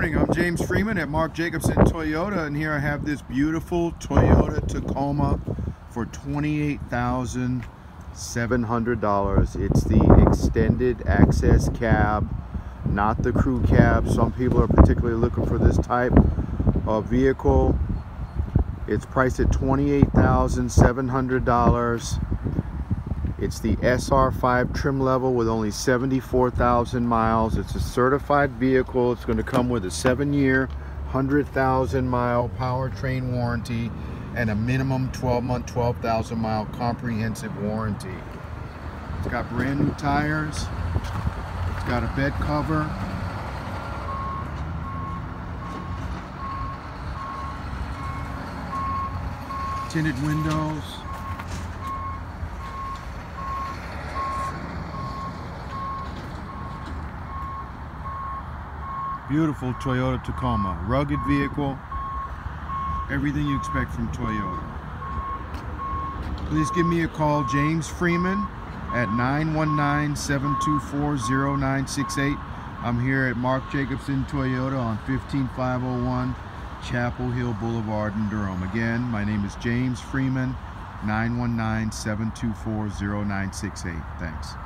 morning, I'm James Freeman at Mark Jacobson Toyota and here I have this beautiful Toyota Tacoma for $28,700. It's the extended access cab, not the crew cab. Some people are particularly looking for this type of vehicle. It's priced at $28,700. It's the SR5 trim level with only 74,000 miles. It's a certified vehicle. It's going to come with a seven year, 100,000 mile powertrain warranty and a minimum 12 month, 12,000 mile comprehensive warranty. It's got brand new tires. It's got a bed cover. Tinted windows. Beautiful Toyota Tacoma. Rugged vehicle. Everything you expect from Toyota. Please give me a call, James Freeman, at 919-724-0968. I'm here at Mark Jacobson Toyota on 15501 Chapel Hill Boulevard in Durham. Again, my name is James Freeman, 919-724-0968. Thanks.